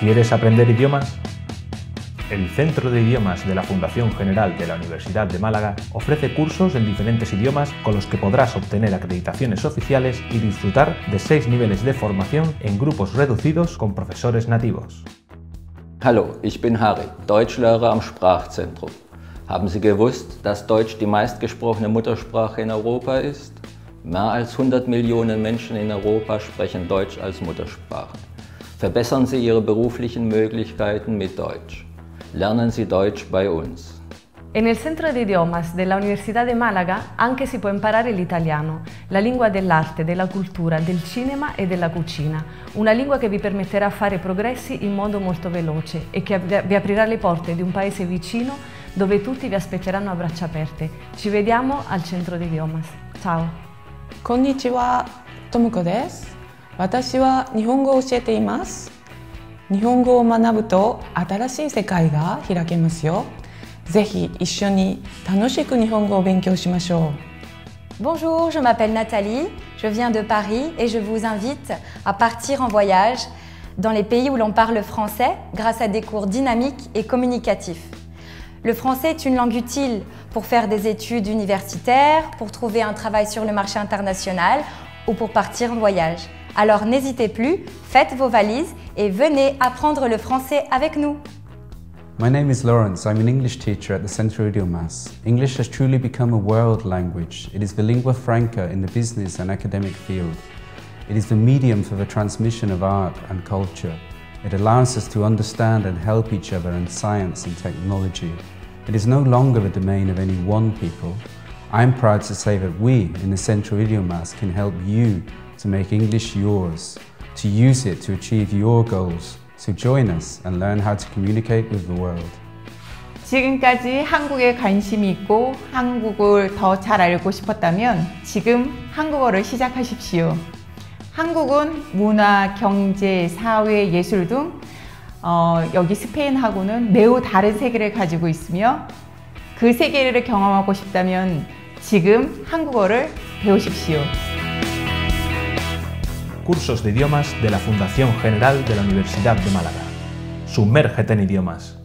¿Quieres aprender idiomas? El Centro de Idiomas de la Fundación General de la Universidad de Málaga ofrece cursos en diferentes idiomas con los que podrás obtener acreditaciones oficiales y disfrutar de seis niveles de formación en grupos reducidos con profesores nativos. Hallo, ich bin Harry, Deutschlehrer am Sprachzentrum. Haben Sie gewusst, dass Deutsch die meistgesprochene Muttersprache in Europa ist? Mehr als 100 Millionen Menschen in Europa sprechen Deutsch als Muttersprache. Verbessern Sie Ihre beruflichen Möglichkeiten mit Deutsch. Lernen Sie Deutsch bei uns. En el Centro de Idiomas della Università di Malaga anche si può imparare l'italiano, la lingua dell'arte, della cultura, del cinema e della cucina, una lingua che vi permetterà di fare progressi in modo molto veloce e che vi aprirà le porte di un paese vicino dove tutti vi aspetteranno a braccia aperte. Ci vediamo al Centro di Idiomas. Ciao! Konnichiwa, Tomoko desu. 私は日本語を教えています日本語を学ぶと新しい世界が開けますよぜひ一緒に楽しく日本語を勉強しましょう Bonjour, je m'appelle Nathalie, je viens de Paris et je vous invite à partir en voyage dans les pays où l'on parle français grâce à des cours dynamiques et communicatifs. Le français est une langue utile pour faire des études universitaires, pour trouver un travail sur le marché international ou pour partir en voyage. Alors n'hésitez plus, faites vos valises et venez apprendre le français avec nous. My name is Lawrence. I'm an English teacher at the Centro Idiomas. English has truly become a world language. It is the lingua franca in the business and academic field. It is the medium for the transmission of art and culture. It allows us to understand and help each other in science and technology. It is no longer the domain of any one people. I am proud to say that we in the Centro Idiomas can help you to make English yours, to use it to achieve your goals. So join us and learn how to communicate with the world. 지금까지 한국에 관심이 있고 한국을 더 잘 알고 싶었다면 지금 한국어를 시작하십시오. 한국은 문화, 경제, 사회, 예술 등 어, 여기 스페인하고는 매우 다른 세계를 가지고 있으며 그 세계를 경험하고 싶다면 지금 한국어를 배우십시오. Cursos de idiomas de la Fundación General de la Universidad de Málaga. Sumérgete en idiomas.